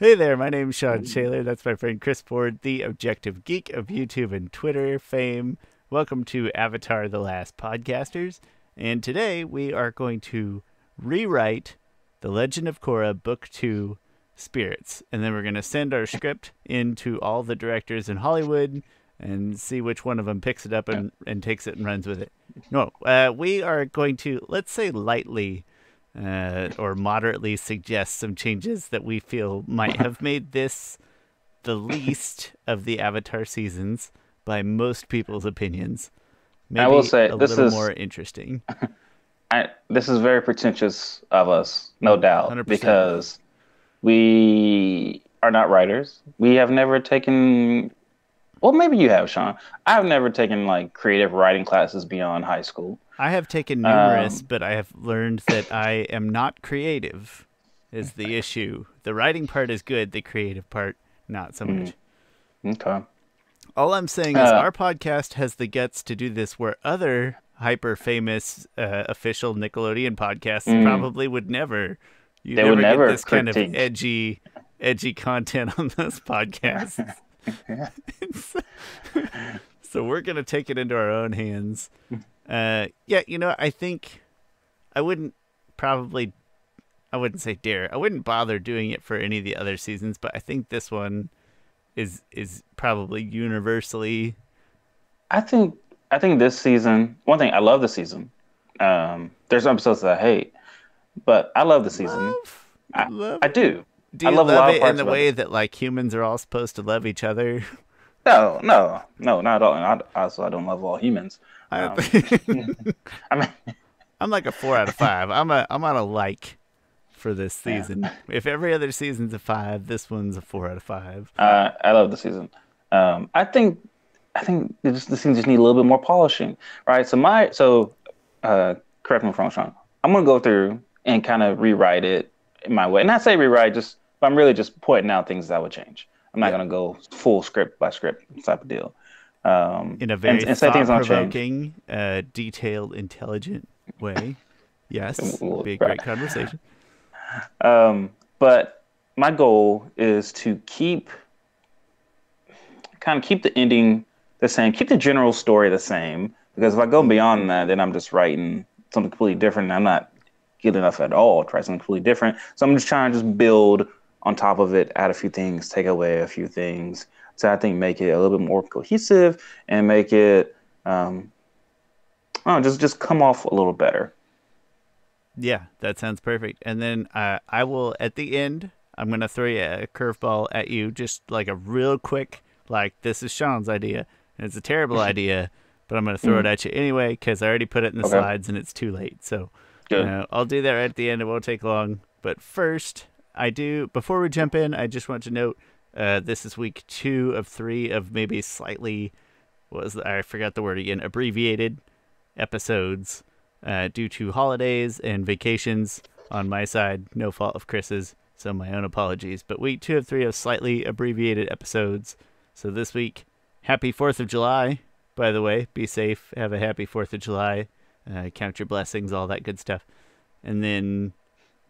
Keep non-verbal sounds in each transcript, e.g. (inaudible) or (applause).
Hey there, my name's Shawn Schaller. That's my friend Chris Ford, the objective geek of YouTube and Twitter fame. Welcome to Avatar The Last Podcasters. And today we are going to rewrite The Legend of Korra Book 2 Spirits. And then we're going to send our script into all the directors in Hollywood and see which one of them picks it up and, and takes it and runs with it. No, uh, we are going to, let's say lightly, uh, or moderately suggest some changes that we feel might have made this the least of the Avatar seasons by most people's opinions. Maybe I will say a this little is more interesting. (laughs) I, this is very pretentious of us, no doubt, 100%. because we are not writers. We have never taken, well, maybe you have, Shawn. I've never taken like creative writing classes beyond high school. I have taken numerous, Um, but I have learned that I am not creative. Is the (laughs) issue? The writing part is good. The creative part, not so much. Okay. All I'm saying is Uh, our podcast has the guts to do this where other hyper famous uh, official Nickelodeon podcasts probably would never. You Mm. Would never get this kind of edgy, edgy content on those podcasts. (laughs) so, (laughs) so we're gonna take it into our own hands. (laughs) Uh, yeah, you know, I think I wouldn't probably, I wouldn't say dare. I wouldn't bother doing it for any of the other seasons, but I think this one is is probably universally I think I think this season. One thing I love the season. Um, there's episodes that I hate, but I love the season. love. I, love. I do. Do I you love love, it in the way it. that like humans are all supposed to love each other? (laughs) No, no, no, not at all. And I, also, I don't love all humans. I, Um, (laughs) I mean, (laughs) I'm like a four out of five. I'm a I'm on a like for this season. If every other season's a five, this one's a four out of five. Uh, I love the season. Um, I think I think just, the season just need a little bit more polishing, right? So my so uh, correct me if I'm wrong, Shawn. I'm gonna go through and kind of rewrite it in my way. And I say rewrite, just but I'm really just pointing out things that I would change. I'm not gonna go full script by script type of deal. Um, In a very and, and things don't change. thought-provoking, uh, detailed, intelligent way. Yes, (laughs) Well, be a great conversation. Um, but my goal is to keep kind of keep the ending the same, keep the general story the same. Because if I go beyond that, then I'm just writing something completely different. And I'm not good enough at all to write something completely different. So I'm just trying to just build on top of it, add a few things, take away a few things. So I think make it a little bit more cohesive and make it um, know, just just come off a little better. Yeah, that sounds perfect. And then uh, I will at the end. I'm gonna throw you a curveball at you, just like a real quick, like this is Shawn's idea, and it's a terrible idea, but I'm gonna throw it at you anyway because I already put it in the Okay. slides and it's too late. So I'll do that right at the end. It won't take long. But first, I do before we jump in, I just want to note uh, this is week two of three of maybe slightly what was the, I forgot the word again abbreviated episodes uh, due to holidays and vacations on my side. No fault of Chris's, so my own apologies. But week two of three of slightly abbreviated episodes. So this week, happy 4th of July, by the way. Be safe. Have a happy 4th of July. Uh, count your blessings, all that good stuff. And then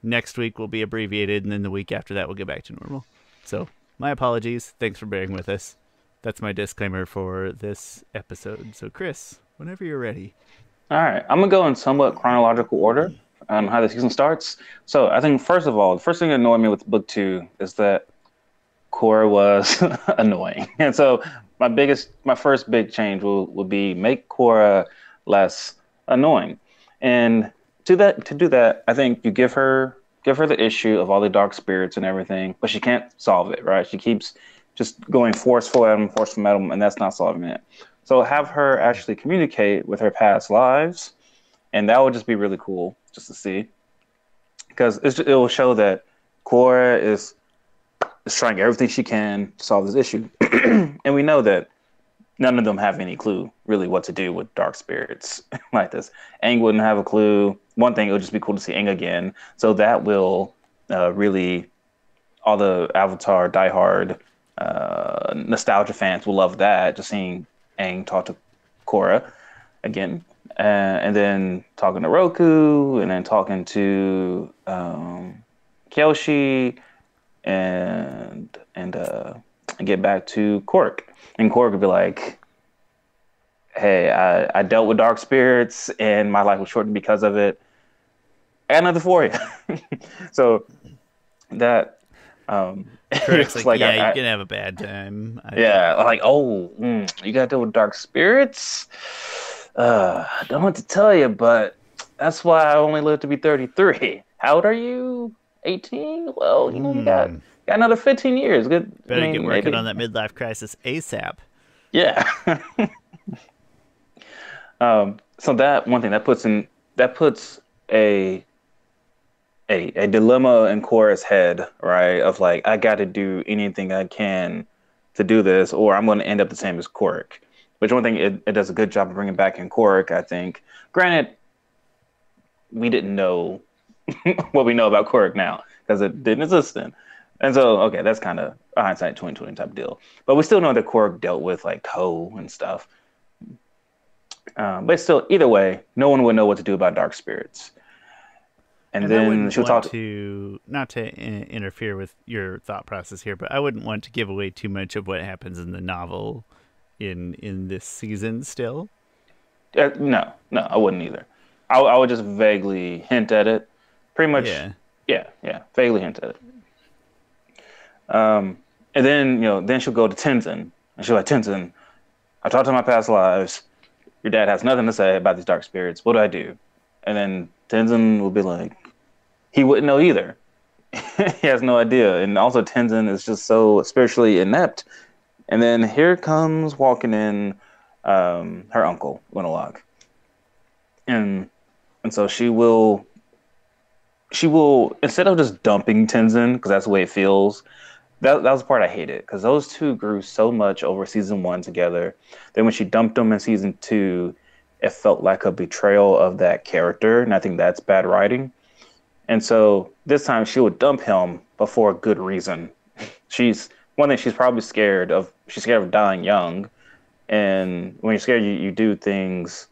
next week will be abbreviated, and then the week after that we'll get back to normal. So my apologies. Thanks for bearing with us. That's my disclaimer for this episode. So, Chris, whenever you're ready. All right, I'm gonna go in somewhat chronological order on how the season starts. So I think first of all, the first thing that annoyed me with book two is that Korra was (laughs) annoying, (laughs) and so my biggest, my first big change will will be make Korra less annoying, and to that to do that, I think you give her give her the issue of all the dark spirits and everything, but she can't solve it, right? She keeps just going forceful at him, forceful at him, and that's not solving it. So have her actually communicate with her past lives, and that would just be really cool just to see, because it will show that Korra is is trying everything she can to solve this issue, (clears throat) and we know that none of them have any clue really what to do with dark spirits (laughs) like this. Aang wouldn't have a clue. One thing it would just be cool to see Aang again, so that will uh, really all the Avatar diehard uh, nostalgia fans will love that. Just seeing Aang talk to Korra again, uh, and then talking to Roku, and then talking to um, Kyoshi, and and uh, and get back to Kuruk. And Kuruk would be like, "Hey, I, I dealt with dark spirits, and my life was shortened because of it. I got nothing for you." (laughs) so that um, (laughs) like, like, yeah, I- you I- can have a bad time. I- yeah, like oh, mm, you got to deal with dark spirits. Uh, I don't want to tell you, but that's why I only live to be thirty-three. (laughs) How old are you? Eighteen? Well, you know, you got Hmm. Got another fifteen years. Good. I Better mean, get working maybe- on that midlife crisis ASAP. Yeah. (laughs) um, so that one thing that puts in that puts a a a dilemma in Korra's head, right? Of like, I got to do anything I can to do this, or I'm going to end up the same as Kuruk. Which one thing it, it does a good job of bringing back in Kuruk, I think. Granted, we didn't know (laughs) what we know about Cork now because it didn't exist then. And so, okay, that's kind of a hindsight 2020 type deal. But we still know that Kuruk dealt with like Koh and stuff. Um, but still, either way, no one would know what to do about dark spirits. And, I then she'll talk. to not to in- interfere with your thought process here, but I wouldn't want to give away too much of what happens in the novel in in this season. Still, Uh, no, no, I wouldn't either. I, I would just vaguely hint at it. Pretty much, yeah. yeah, yeah, vaguely hint at it. Um, and then you know, then she'll go to Tenzin, and she'll like Tenzin. I talked to my past lives. Your dad has nothing to say about these dark spirits. What do I do? And then Tenzin will be like, he wouldn't know either. (laughs) he has no idea. And also Tenzin is just so spiritually inept. And then here comes walking in um, her uncle, Unalaq. And and so she will she will instead of just dumping Tenzin because that's the way it feels. That that was the part I hated because those two grew so much over season one together. Then when she dumped them in season two, it felt like a betrayal of that character, and I think that's bad writing. And so this time she would dump him, but for a good reason. (laughs) She's one thing she's probably scared of. She's scared of dying young, and when you're scared, you, you do things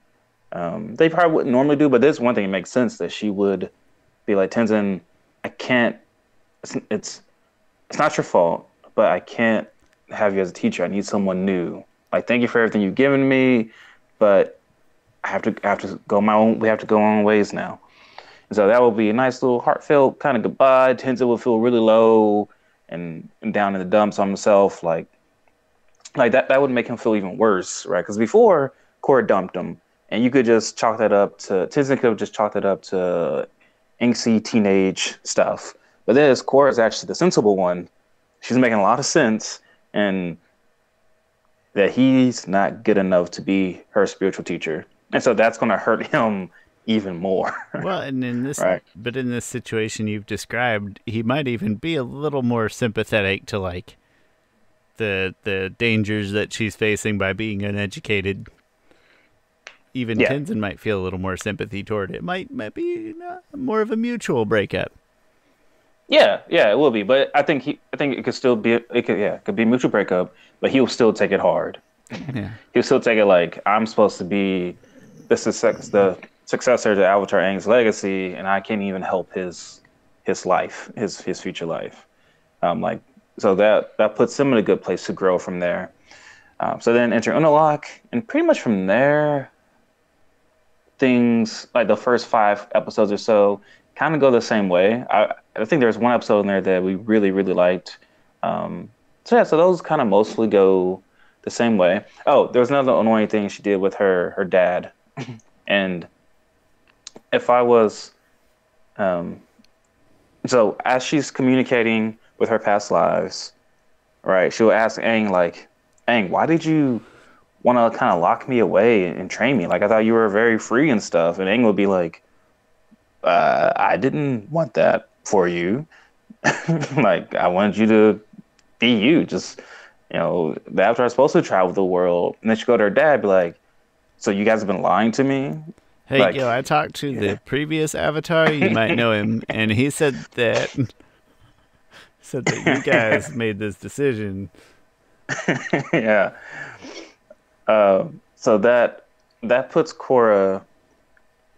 um, they probably wouldn't normally do. But this one thing it makes sense that she would be like Tenzin, I can't. It's it's it's not your fault, but I can't have you as a teacher. I need someone new. Like, thank you for everything you've given me, but I have to I have to go my own. We have to go our own ways now. And so that will be a nice little heartfelt kind of goodbye. Tenzin will feel really low and, and down in the dumps on himself. Like, like that that would make him feel even worse, right? Because before Korra dumped him, and you could just chalk that up to Tenzin could have just chalked it up to angsty teenage stuff. But then this Korra is actually the sensible one. She's making a lot of sense, and that he's not good enough to be her spiritual teacher, and so that's going to hurt him even more. (laughs) Well, and in this, Right. but in this situation you've described, he might even be a little more sympathetic to like the the dangers that she's facing by being uneducated. Even Yeah. Tenzin might feel a little more sympathy toward it. Might might be uh, more of a mutual breakup. Yeah, yeah, it will be. But I think he, I think it could still be, it could, yeah, it could be a mutual breakup. But he'll still take it hard. Yeah. (laughs) He'll still take it like I'm supposed to be the success, the successor to Avatar Aang's legacy, and I can't even help his his life, his his future life. Um, like so that that puts him in a good place to grow from there. Um, so then enter Unalaq, and pretty much from there, things like the first five episodes or so kind of go the same way. I, I think there's one episode in there that we really, really liked. Um, so yeah, so those kind of mostly go the same way. Oh, there was another annoying thing she did with her her dad, (laughs) and if I was, um, so as she's communicating with her past lives, right, she'll ask Aang like, Aang, why did you want to kind of lock me away and train me? Like I thought you were very free and stuff, and Aang would be like, uh, I didn't want that for you. (laughs) like I wanted you to be you. Just you know, the Avatar is supposed to travel the world, and then she go to her dad, be like, "So you guys have been lying to me?" Hey, Like- Gil, I talked to Yeah. the previous Avatar. You (laughs) might know him, and he said that said that you guys (laughs) made this decision. yeah. Uh, so that that puts Korra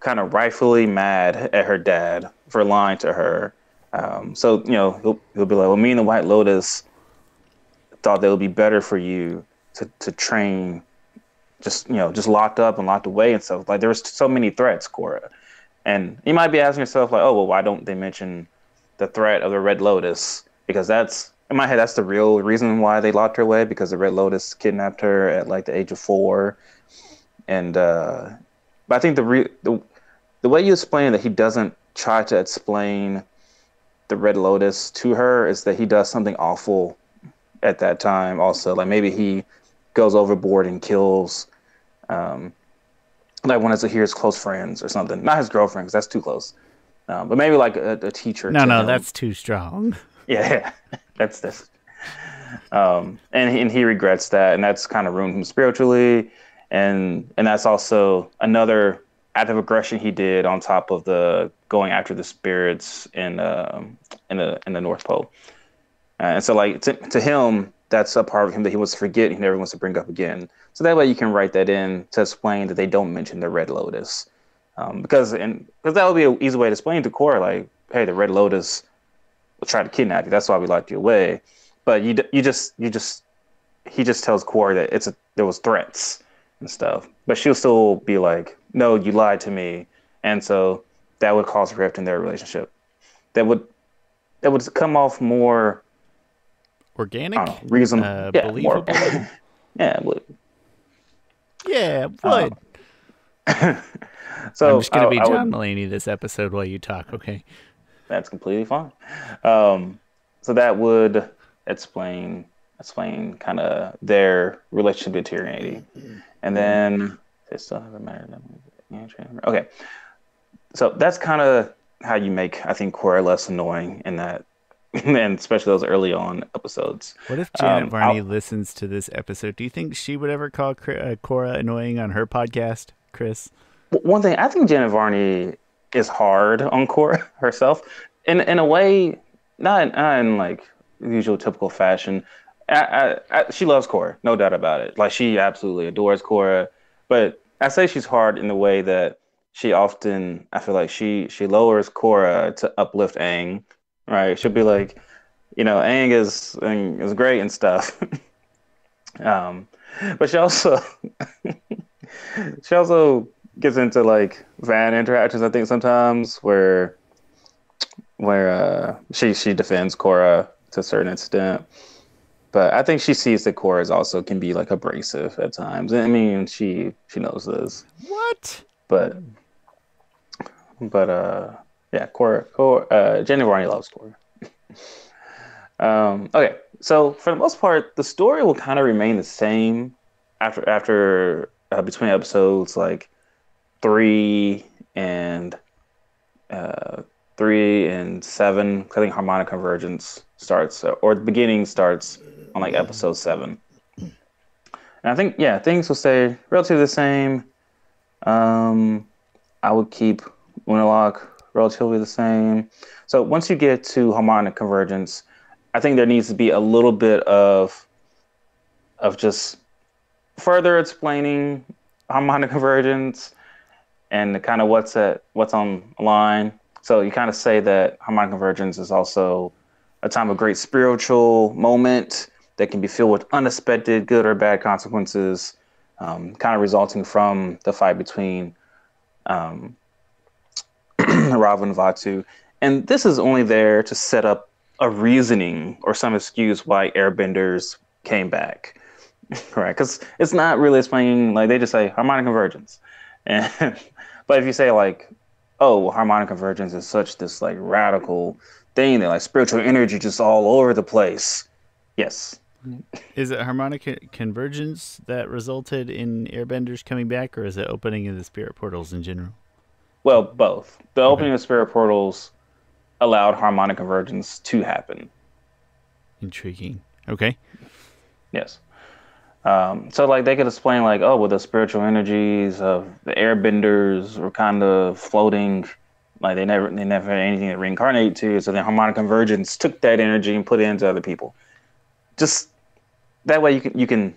kind of rightfully mad at her dad for lying to her. Um, so you know he'll he'll be like, well, me and the White Lotus thought that it would be better for you to to train just you know just locked up and locked away and stuff. Like there was so many threats, Korra, and you might be asking yourself like, oh well, why don't they mention the threat of the Red Lotus? Because that's in my head, that's the real reason why they locked her away because the Red Lotus kidnapped her at like the age of four, and uh, but I think the re- the the way you explain that he doesn't try to explain the Red Lotus to her is that he does something awful at that time. Also, like maybe he goes overboard and kills, um, like one of his close friends or something. Not his girlfriend, because that's too close. Um, but maybe like a, a teacher. No, no, him. that's too strong. (laughs) Yeah, that's this. Um, and he, and he regrets that, and that's kind of ruined him spiritually, and and that's also another act of aggression he did on top of the going after the spirits in um, in the in the North Pole. Uh, and so, like to, to him, that's a part of him that he wants to forget. He never wants to bring up again. So that way, you can write that in to explain that they don't mention the Red Lotus, um, because and because that would be an easy way to explain to Korra, like, hey, the Red Lotus will try to kidnap you. That's why we locked you away. But you you just you just he just tells Korra that it's a there was threats and stuff. But she'll still be like, no, you lied to me, and so that would cause rift in their relationship. That would that would come off more organic, know, reason, uh, yeah, believable. More, (laughs) yeah, would. Yeah, would. Um, (laughs) so I'm just gonna I, be John Mulaney this episode while you talk. Okay, that's completely fine. Um, so that would explain explain kind of their relationship Tyranny, and then they still haven't married them. Okay, so that's kind of how you make I think Korra less annoying in that (laughs) and especially those early on episodes. What if Janet um, Varney I'll, listens to this episode? Do you think she would ever call uh, Korra annoying on her podcast, Chris? One thing I think Janet Varney is hard on Korra (laughs) herself, in in a way, not in, not in like usual typical fashion. I, I, I, she loves Korra, no doubt about it. Like she absolutely adores Korra, but I say she's hard in the way that she often I feel like she she lowers Korra to uplift Aang right? She'll be like, you know, Aang is is great and stuff. (laughs) um, but she also (laughs) she also gets into like fan interactions. I think sometimes where where uh, she she defends Korra to a certain extent. But I think she sees that Korra is also can be like abrasive at times. I mean, she she knows this. What? But but uh yeah, Korra, Korra uh, Jenny Varney loves Korra. (laughs) um, okay, so for the most part, the story will kind of remain the same after after uh, between episodes like three and uh, three and seven. I think harmonic convergence starts, or the beginning starts on like episode seven. And I think yeah, things will stay relatively the same. Um, I would keep Unalaq relatively the same. So once you get to harmonic convergence, I think there needs to be a little bit of of just further explaining harmonic convergence and the kind of what's at what's on line. So you kind of say that harmonic convergence is also a time of great spiritual moment that can be filled with unexpected good or bad consequences, um, kind of resulting from the fight between um, (clears throat) Raava and Vaatu. And this is only there to set up a reasoning or some excuse why airbenders came back. (laughs) right? Because it's not really explaining, like, they just say harmonic convergence. And, (laughs) but if you say, like, oh, well, harmonic convergence is such this, like, radical thing that, like, spiritual energy just all over the place. Yes. Is it harmonic convergence that resulted in airbenders coming back, or is it opening of the spirit portals in general? Well, both. The okay. opening of spirit portals allowed harmonic convergence to happen. Intriguing. Okay. Yes. Um, so like they could explain like, oh, well, the spiritual energies of the airbenders were kind of floating, like they never they never had anything to reincarnate to. So then harmonic convergence took that energy and put it into other people. Just that way you can you can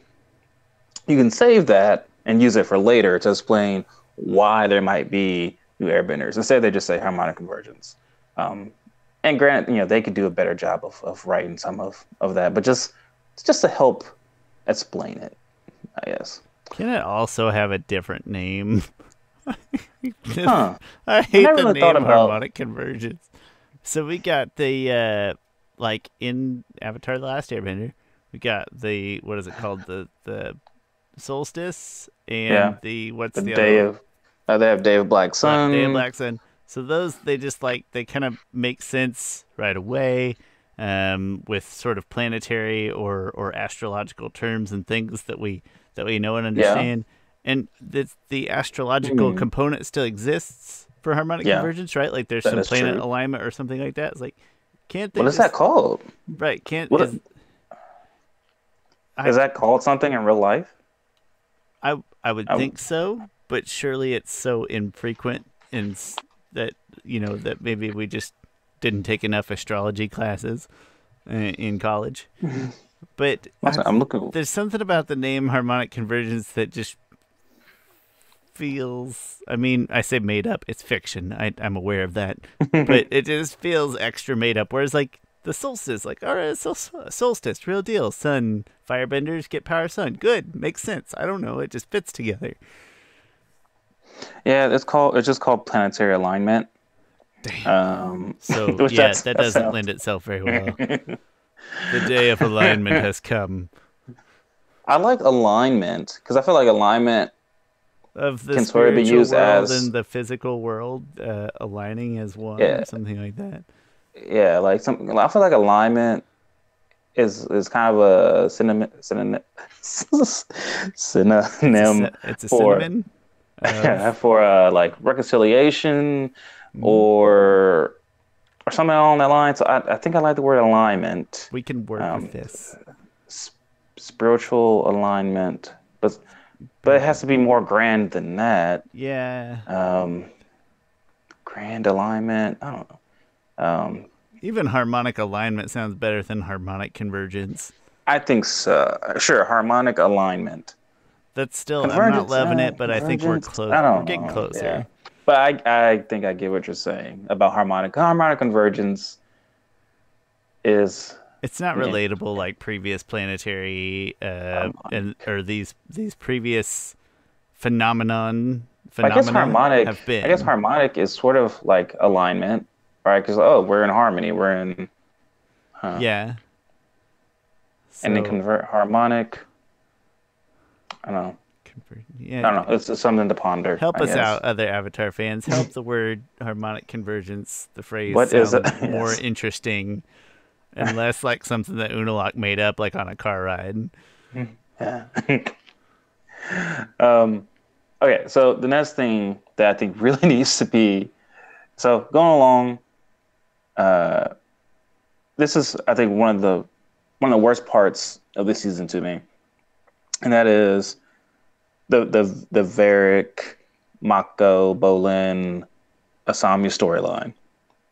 you can save that and use it for later to explain why there might be new airbenders. Instead, they just say harmonic convergence. Um, and grant, you know, they could do a better job of, of writing some of, of that, but just just to help explain it, I guess. Can it also have a different name? Huh. (laughs) I hate never the really name thought about- harmonic convergence. So we got the uh like in Avatar the Last Airbender, we got the what is it called? The the solstice and Yeah. the what's The the, day other of uh, they have Day of Black Sun. Day of Black Sun. So those they just like they kind of make sense right away um, with sort of planetary or or astrological terms and things that we that we know and understand. And the the astrological Mhm. component still exists for harmonic Yeah. convergence, right? Like there's That some planet true. alignment or something like that. It's like can't they What is just, that called? Right? Can't What is, I- Is that called something in real life? I I would I w- think so, but surely it's so infrequent and that you know that maybe we just didn't take enough astrology classes uh, in college. (laughs) but I'm looking. there's something about the name harmonic convergence that just feels I mean, I say made up, it's fiction. I I'm aware of that. (laughs) but it just feels extra made up whereas like the solstice like all right, sol- solstice, real deal. Sun, firebenders get power sun. Good, makes sense. I don't know, it just fits together. Yeah, it's called. It's just called planetary alignment. Damn. Um, So (laughs) yeah, that that doesn't sounds- lend itself very (laughs) well. the day of alignment has come. I like alignment because I feel like alignment. Of the Can of be used world as- and the physical world uh, aligning as one, Yeah. something like that. Yeah, like something. I feel like alignment is is kind of a synonym synonym (laughs) synonym It's a, it's a for- cinnamon. (laughs) of- for uh, like reconciliation Mm-hmm. or or something along that line. So I, I think I like the word alignment, we can work um, with this. Spiritual alignment, but it has to be more grand than that. Yeah. Um, grand alignment. I don't know. Um, Even harmonic alignment sounds better than harmonic convergence. I think so. Sure, harmonic alignment. That's still I'm not loving it, but I think we're close. I don't We're getting know, closer. yeah. But I I think I get what you're saying about harmonic. Harmonic convergence is It's not Yeah. relatable like previous planetary uh, and or these these previous phenomenon I guess harmonic. have been. I guess harmonic is sort of like alignment, right? Because oh, we're in harmony. We're in. Huh. yeah. And then convert harmonic. I don't know. convert- yeah, I don't know. It's, something to ponder. Help I us guess. out, other Avatar fans. Help the word harmonic convergence, the phrase, What is it? (laughs) more Yes. interesting and less like something that Unalaq made up, like on a car ride. Yeah. (laughs) um, okay, so the next thing that I think (laughs) really needs to be so going along. Uh, this is, I think, one of the one of the worst parts of this season to me, and that is the the the Varrick, Mako, Bolin, Asami storyline.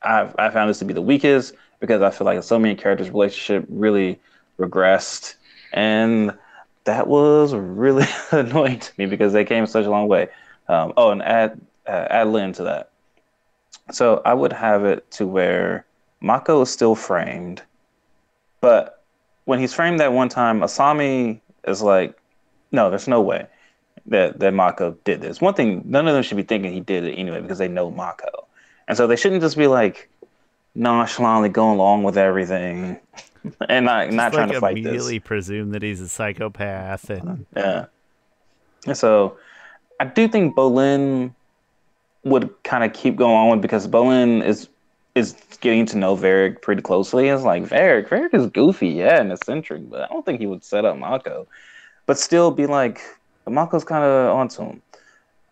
I I found this to be the weakest because I feel like so many characters' relationship really regressed, and that was really (laughs) annoying to me because they came such a long way. Um, oh, and add uh, add Lin to that. So I would have it to where Mako is still framed, but when he's framed that one time, Asami is like, no, there's no way that that Mako did this. One thing, none of them should be thinking he did it anyway because they know Mako, and so they shouldn't just be like nonchalantly going along with everything (laughs) and not not Just, trying to fight this. immediately presume that he's a psychopath and Yeah. And so I do think Bolin would kind of keep going on with because Bolin is is getting to know Varrick pretty closely. It's like Varrick, Varrick is goofy, yeah, and eccentric, but I don't think he would set up Mako. But still be like, Mako's kind of onto him.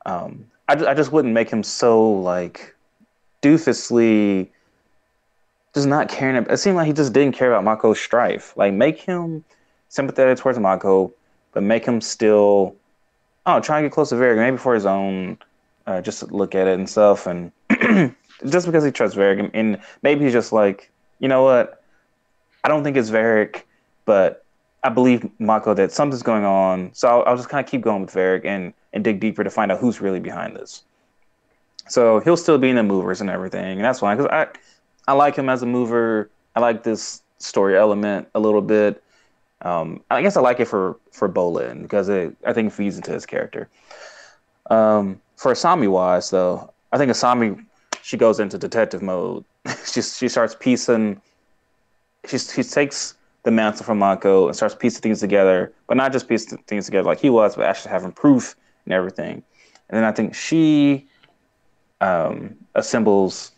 Um, I, I just wouldn't make him so like doofusly just not caring. It seemed like he just didn't care about Mako's strife. Like make him sympathetic towards Mako, but make him still oh try and get close to Varrick, maybe for his own uh, just look at it and stuff and (clears throat) just because he trusts Varrick and, and maybe he's just like, you know what? I don't think it's Varrick, but I believe Mako that something's going on. So I'll, I'll just kind of keep going with Varrick and and dig deeper to find out who's really behind this. So he'll still be in the movers and everything, and that's fine because I I like him as a mover. I like this story element a little bit. Um, I guess I like it for for Bolin because it I think feeds into his character. Um, for Asami wise though, I think Asami she goes into detective mode. (laughs) she she starts piecing. She she takes the mantle from Mako and starts piecing things together, but not just piecing things together like he was, but actually having proof and everything. And then I think she um, assembles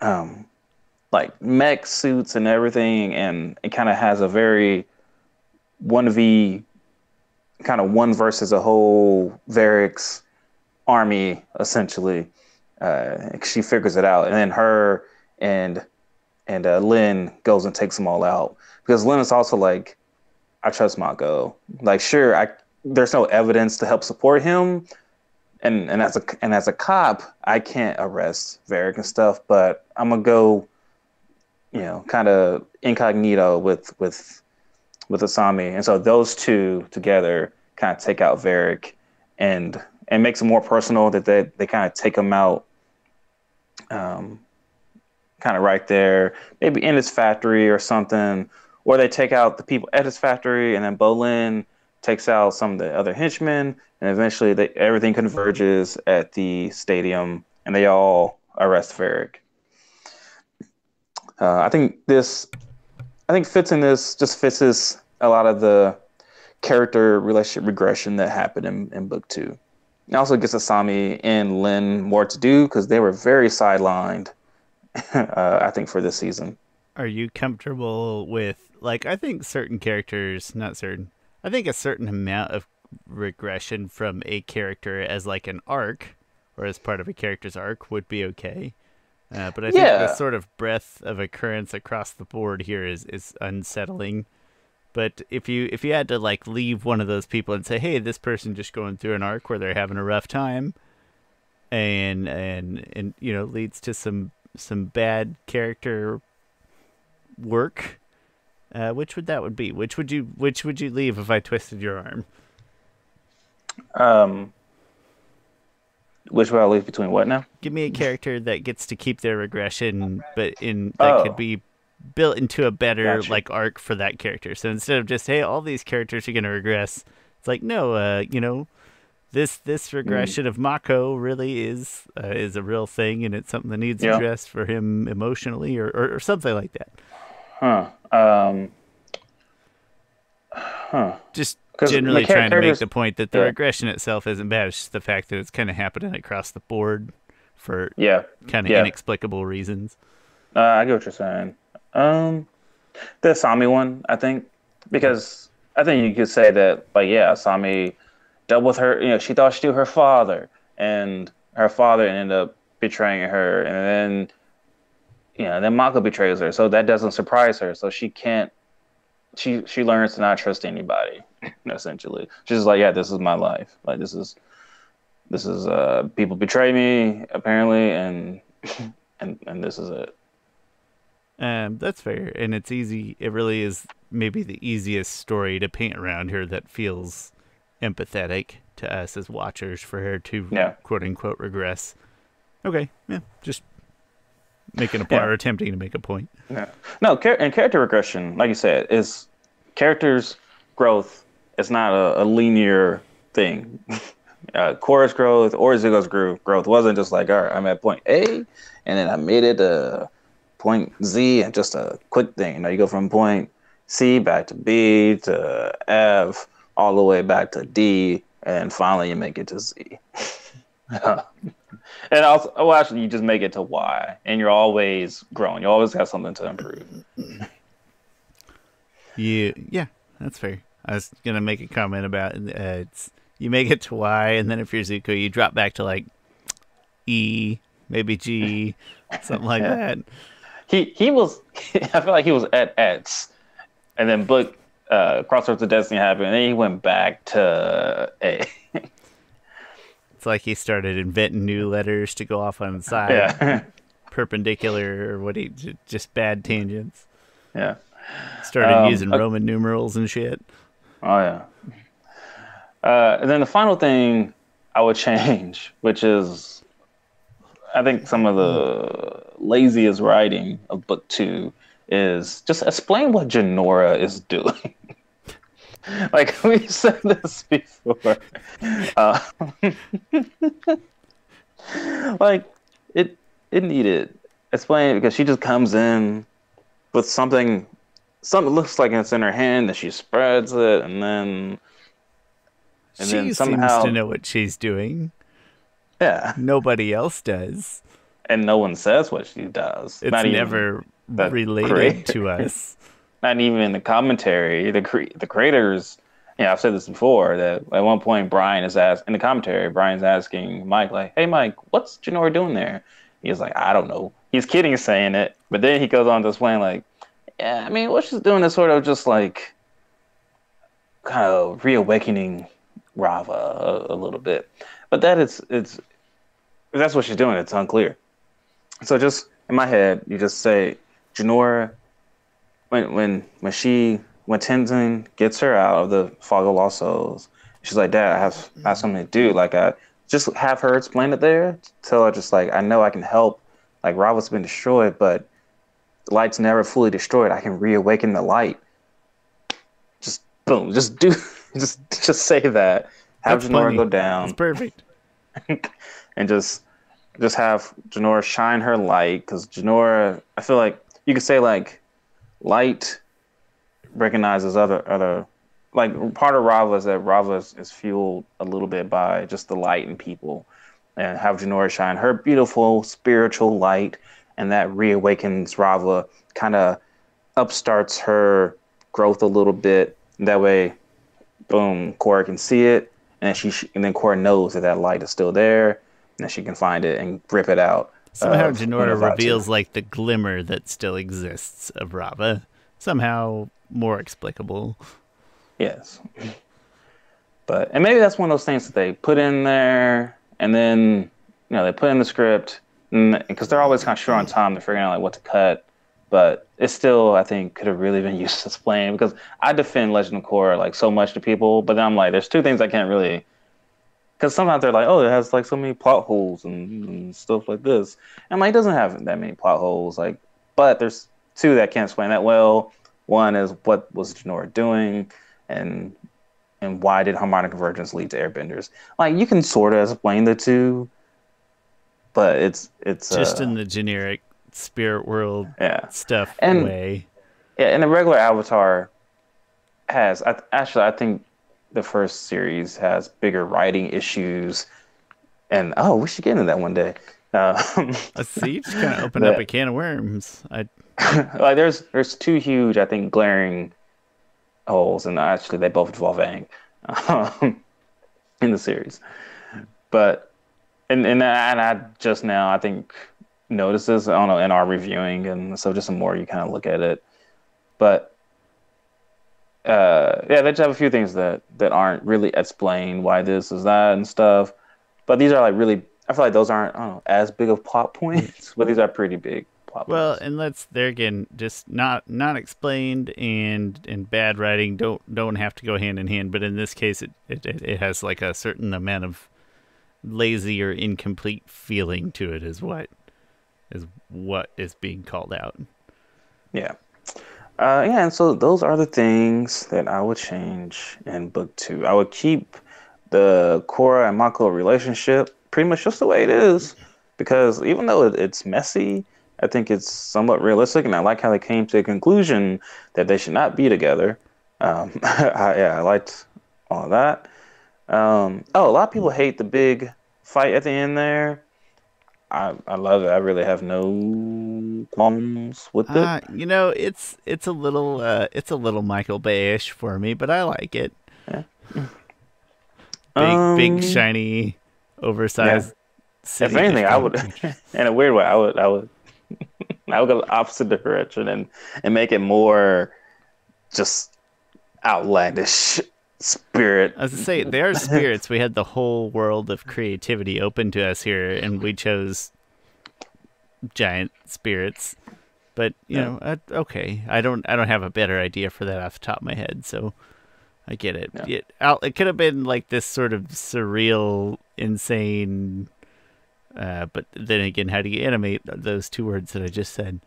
um, like mech suits and everything, and it kind of has a very one v kind of one versus a whole Varrick's army essentially. Uh, she figures it out, and then her and and uh, Lin goes and takes them all out because Lin is also like, I trust Mako. Like, sure, I there's no evidence to help support him, and and as a and as a cop, I can't arrest Varrick and stuff, but I'm gonna go, you know, kind of incognito with with with Asami, and so those two together kind of take out Varrick, and and makes it more personal that they they kind of take him out, um, kind of right there, maybe in his factory or something, or they take out the people at his factory, and then Bolin takes out some of the other henchmen, and eventually they, everything converges at the stadium, and they all arrest Varrick. Uh, I think this, I think fits in this just fits this a lot of the character relationship regression that happened in, in book two. It also gets Asami and Lin more to do because they were very sidelined. (laughs) uh, I think for this season. Are you comfortable with like I think certain characters, not certain, I think a certain amount of regression from a character as like an arc or as part of a character's arc would be okay. Uh, but I think Yeah. the sort of breadth of occurrence across the board here is is unsettling. But if you if you had to like leave one of those people and say, "Hey, this person just going through an arc where they're having a rough time," and and and you know leads to some some bad character work, uh, which would that would be? Which would you which would you leave if I twisted your arm? Um, which will I leave between what now? Give me a character that gets to keep their regression, but in that Oh. could be built into a better Gotcha. like arc for that character. So instead of just hey, all these characters are gonna regress, it's like no, uh, you know, this this regression of Mako really is uh, is a real thing, and it's something that needs Yeah. addressed for him emotionally, or, or or something like that. Huh. Um, huh. Just generally trying to make the point that the yeah. regression itself isn't bad. It's just the fact that it's kind of happening across the board for Yeah. kind of Yeah. inexplicable reasons. Uh, I get what you're saying. Um, the Asami one, I think, because I think you could say that, like, yeah, Asami dealt with her. You know, she thought she knew her father, and her father ended up betraying her, and then, you know, then Mako betrays her, so that doesn't surprise her. So she can't. She she learns to not trust anybody. (laughs) Essentially, she's like, yeah, this is my life. Like this is, this is uh, people betray me apparently, and (laughs) and and this is it. Um, that's fair, and it's easy. It really is maybe the easiest story to paint around her that feels empathetic to us as watchers for her to Yeah. quote unquote regress. Okay, yeah, just making a point Yeah. or attempting to make a point. Yeah. No, and character regression, like you said, is characters' growth. is not a, a linear thing. (laughs) uh, Korra's growth or growth growth wasn't just like, all right, I'm at point A, and then I made it to point Z, and just a quick thing. You know, you go from point C back to B to F, all the way back to D, and finally you make it to Z. (laughs) (laughs) And also, well, actually, you just make it to Y, and you're always growing. You always have something to improve. Yeah, yeah, that's fair. I was gonna make a comment about uh, it's you make it to Y, and then if you're Zuko, you drop back to like E, maybe G, (laughs) something like Yeah. that. He he was. (laughs) I feel like he was at X, and then book uh, Crossroads of Destiny happened, and then he went back to A. (laughs) Like he started inventing new letters to go off on the side, yeah, (laughs) perpendicular or what he just bad tangents. yeah. Started Um, using uh, Roman numerals and shit. Oh yeah. Uh, and then the final thing I would (laughs) change, which is, I think some of the laziest writing of book two is just explain what Jinora is (laughs) doing. (laughs) like (laughs) we said this before. Uh, (laughs) like it it needed explain because she just comes in with something something looks like it's in her hand and she spreads it and then and she then somehow, seems to know what she's doing. Yeah. Nobody else does. And no one says what she does. It's never related creator. to us. Not even in the commentary. The cre- the creators, yeah, I've said this before that at one point Bryan is asked in the commentary, Bryan's asking Mike like, "Hey Mike, what's Jinora doing there?" He's like, "I don't know." He's kidding saying it, but then he goes on to explain like, "Yeah, I mean, what she's doing is sort of just like kind of reawakening Raava a, a little bit." But that is it's that's what she's doing. It's unclear. So just in my head, you just say Jinora when when when she when Tenzin gets her out of the fog of lost souls, she's like, Dad, I have I have something to do. Like I just have her explain it there. Tell her just like I know I can help. Like Raava's been destroyed, but the light's never fully destroyed. I can reawaken the light. Just boom, just do (laughs) just just say that. Have That's funny. go down. It's perfect. (laughs) and just just have Jinora shine her light because Jinora, I feel like you could say like light recognizes other other like part of Raava is that Raava is, is, fueled a little bit by just the light and people, and have Jinora shine her beautiful spiritual light, and that reawakens Raava kind of upstarts her growth a little bit. That way, boom, Korra can see it, and she and then Korra knows that that light is still there, and she can find it and rip it out. Somehow, uh, Jinora reveals like the glimmer that still exists of Raava. Somehow more explicable. Yes, but and maybe that's one of those things that they put in there, and then you know they put in the script because they're always kind of short on time. They're figuring out like what to cut, but it still I think could have really been (laughs) used to explain because I defend Legend of Korra like so much to people, but then I'm like, there's two things I can't really because sometimes they're like, oh, it has like so many plot holes and, and stuff like this. And like, it doesn't have that many plot holes. Like, but there's two that can't explain that well. One is what was Jinora doing, and and why did harmonic convergence lead to airbenders? Like, you can sort of explain the two, but it's it's just uh, in the generic spirit world yeah. stuff and, way. Yeah, and the regular Avatar has I, actually I think the first series has bigger writing issues, and oh, we should get into that one day. Uh, a siege kind of opened up a can of worms. I (laughs) like there's there's two huge, I think, glaring holes, and actually they both involve Aang um, (laughs) in the series. But and and and I just now I think notices I don't know in our reviewing, and so just some more you kind of look at it. But uh, yeah, they just have a few things that that aren't really explained why this is that and stuff. But these are like really, I feel like those aren't I don't know as big of plot points, but these are pretty big plot well, points. and let's there again, just not not explained and and bad writing don't don't have to go hand in hand. But in this case, it it it has like a certain amount of lazy or incomplete feeling to it. Is what is what is being called out. Yeah. Uh, yeah, and so those are the things that I would change in book two. I would keep the Korra and Mako relationship pretty much just the way it is, because even though it's messy, I think it's somewhat realistic, and I like how they came to a conclusion that they should not be together. Um, (laughs) I, yeah, I liked all of that. Um, oh, a lot of people hate the big fight at the end there. I I love it. I really have no qualms with it. Uh, you know, it's it's a little uh, it's a little Michael Bayish for me, but I like it. Yeah. Big um, big shiny, oversized. Yeah. If anything, I would, in a weird way, I would I would (laughs) I would go the opposite direction and and make it more just outlandish spirit. As I say, they are spirits. we had the whole world of creativity open to us here, and we chose giant spirits. But you yeah. know, uh, okay, I don't, I don't have a better idea for that off the top of my head, so I get it. Yeah. It, it could have been like this sort of surreal, insane Uh, but then again, how do you animate those two words that I just said?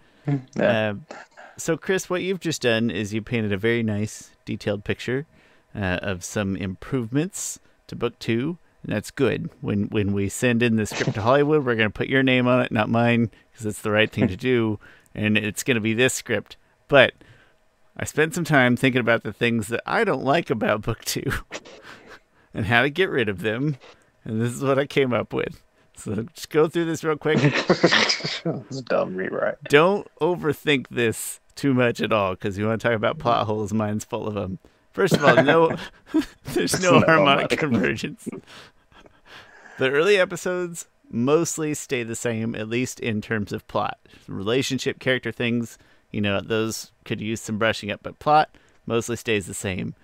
Yeah. Uh, so, Chris, what you've just done is you painted a very nice, detailed picture uh, of some improvements to book two. And that's good. When when we send in the script to Hollywood, we're going to put your name on it, not mine, because it's the right thing to do. And it's going to be this script. But I spent some time thinking about the things that I don't like about (laughs) book two (laughs) and how to get rid of them. And this is what I came up with. So just go through this real quick. (laughs) it's a dumb rewrite. Don't overthink this too much at all because you want to talk about plot holes. Mine's full of them. First of all, no, there's no No harmonic harmonic convergence. The early episodes mostly stay the same, at least in terms of plot. Relationship, character things, you know, those could use some brushing up, but plot mostly stays the same.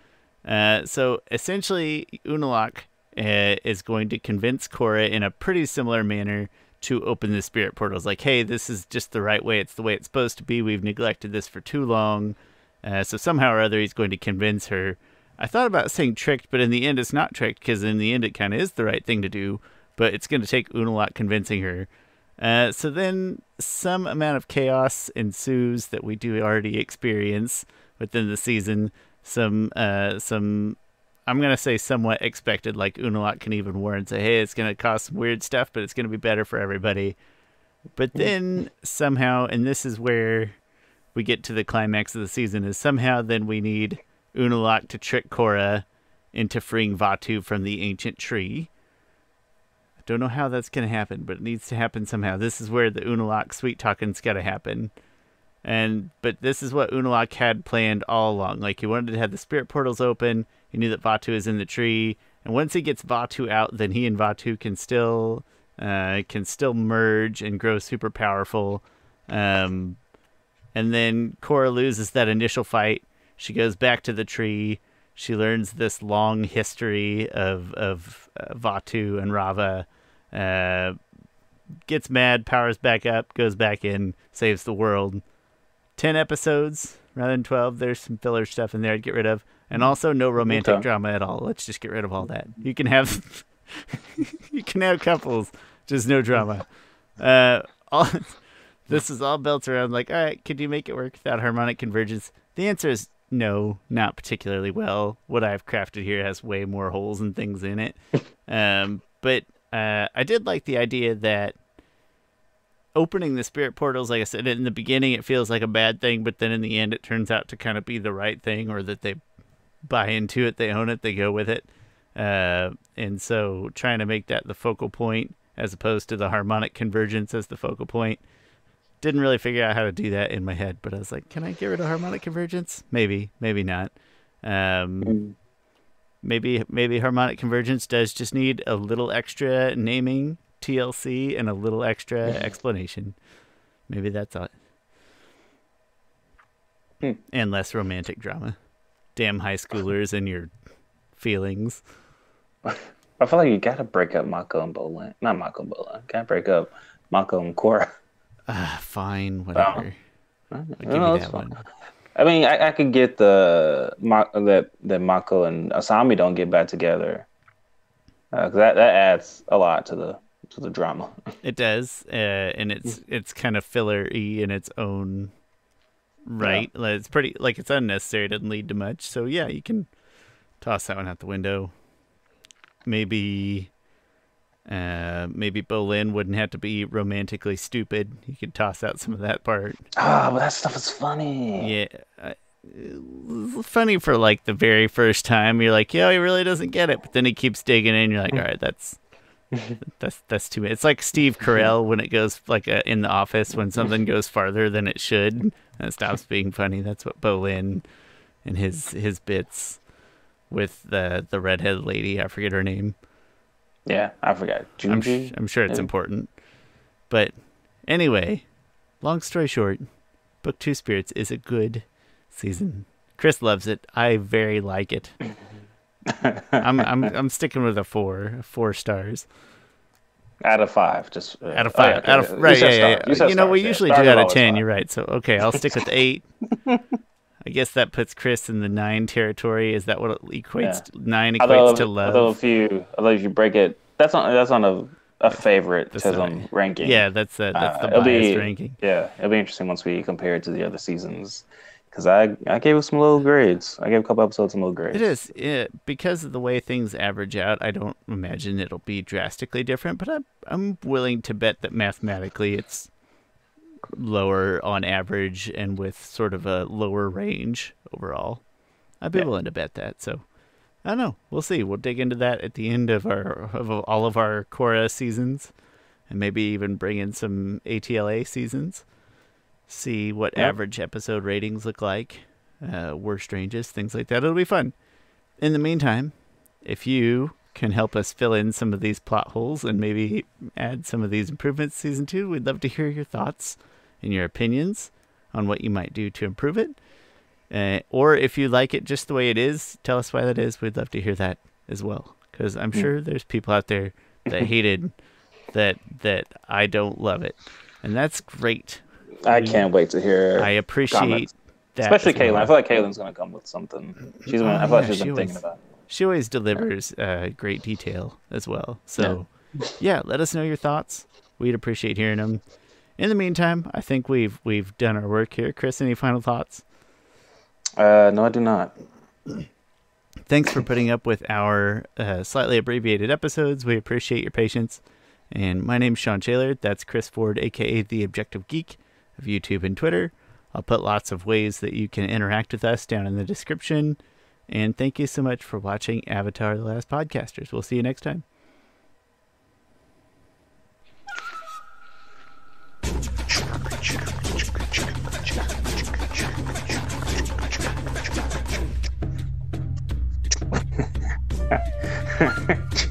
Uh, so essentially, Unalaq uh, is going to convince Korra in a pretty similar manner to open the spirit portals. Like, hey, this is just the right way. It's the way it's supposed to be. We've neglected this for too long. Uh, so somehow or other, he's going to convince her. I thought about saying tricked, but in the end, it's not tricked because in the end, it kind of is the right thing to do. But it's going to take Unalaq convincing her. Uh, so then some amount of chaos ensues that we do already experience within the season. Some, uh, some, I'm gonna say somewhat expected. Like Unalaq can even warn and say, "Hey, it's gonna cause some weird stuff, but it's gonna be better for everybody." But then somehow, and this is where we get to the climax of the season, is somehow then we need Unalaq to trick Korra into freeing Vaatu from the ancient tree. I don't know how that's going to happen, but it needs to happen somehow. This is where the Unalaq sweet talking's got to happen. And but this is what Unalaq had planned all along. Like he wanted to have the spirit portals open. He knew that Vaatu is in the tree, and once he gets Vaatu out, then he and Vaatu can still uh, can still merge and grow super powerful. Um, and then Korra loses that initial fight. She goes back to the tree. She learns this long history of of uh, Vaatu and Raava. Uh, gets mad, powers back up, goes back in, saves the world. Ten episodes rather than twelve. There's some filler stuff in there to get rid of, and also no romantic Okay. drama at all. Let's just get rid of all that. You can have (laughs) you can have couples, just no drama. Uh, all (laughs) this is all built around like, all right, could you make it work without harmonic convergence? The answer is no, not particularly well. What I've crafted here has way more holes and things in it. (laughs) um, but uh, I did like the idea that opening the spirit portals, like I said in the beginning, it feels like a bad thing, but then in the end, it turns out to kind of be the right thing, or that they buy into it, they own it, they go with it. Uh, and so trying to make that the focal point as opposed to the harmonic convergence as the focal point. Didn't really figure out how to do that in my head, but I was like, can I get rid of harmonic convergence? Maybe, maybe not. Um, maybe maybe harmonic convergence does just need a little extra naming TLC and a little extra explanation. Maybe that's all. Hmm. And less romantic drama. Damn high schoolers and your feelings. (laughs) I feel like you gotta break up Mako and Bolin. Not Mako and Bolin. Gotta break up Mako and Korra. Ah, fine, whatever. I'll give No, that fine. one. I mean, I, I could get the that that Mako and Asami don't get back together. Uh, 'cause that that adds a lot to the to the drama. It does, uh, and it's (laughs) it's kind of filler-y in its own right. Like, It's pretty like it's unnecessary. It doesn't lead to much. So yeah, you can toss that one out the window. Maybe, uh, maybe Bolin wouldn't have to be romantically stupid. You could toss out some of that part. Ah, but that stuff is funny. Yeah. Uh, funny for like the very first time you're like yeah he really doesn't get it but then he keeps digging in you're like all right that's (laughs) that's that's too much it's like steve carell when it goes like uh, in the office when something (laughs) goes farther than it should and it stops being funny that's what bolin and his his bits with the the redhead lady i forget her name Yeah, I forgot. I'm, sh- I'm sure it's Yeah. important. But anyway, long story short, Book Two Spirits is a good season. Chris loves it. I very like it. (laughs) I'm I'm I'm sticking with a four, four stars out of five, just uh, out of oh, yeah, five. out yeah. of right, yeah, stars. yeah. You You, know, we stars, yeah. usually do out of ten. five. You're right. So okay, I'll stick with eight. (laughs) I guess that puts Chris in the nine territory. Is that what it equates? Yeah. Nine equates Although, to love. although if you although if you break it, that's on that's on a a favoritism right. ranking. Yeah, that's a, that's the Uh, it'll biased be- ranking. Yeah, it'll be interesting once we compare it to the other seasons. Because I, I gave it some low grades. I gave a couple episodes some low grades. It is it, because of the way things average out. I don't imagine it'll be drastically different, but I'm I'm willing to bet that mathematically it's lower on average and with sort of a lower range overall. I'd be Yeah. willing to bet that. So I don't know. We'll see. We'll dig into that at the end of our of all of our Korra seasons, and maybe even bring in some ATLA seasons. See what Yep. average episode ratings look like, uh, worst ranges, things like that. It'll be fun. In the meantime, if you can help us fill in some of these plot holes and maybe add some of these improvements season two, we'd love to hear your thoughts and your opinions on what you might do to improve it. Uh, or if you like it just the way it is, tell us why that is. We'd love to hear that as well, because I'm sure there's people out there that hated that that I don't love it, and that's great. I can't wait to hear. I appreciate comments. that, Especially as well. I feel like Caitlin's gonna come with something. She's been. I feel like yeah, she's she been thinking always- about. It. she always delivers uh, great detail as well. So, yeah. let us know your thoughts. We'd appreciate hearing them. In the meantime, I think we've we've done our work here. Chris, any final thoughts? Uh, no, I do not. Thanks for putting up with our uh, slightly abbreviated episodes. We appreciate your patience. And my name's Shawn Schaller. That's Chris Ford, aka the Objective Geek of YouTube and Twitter. I'll put lots of ways that you can interact with us down in the description. And thank you so much for watching Avatar: The Last Podcasters. We'll see you next time. Yeah. (laughs)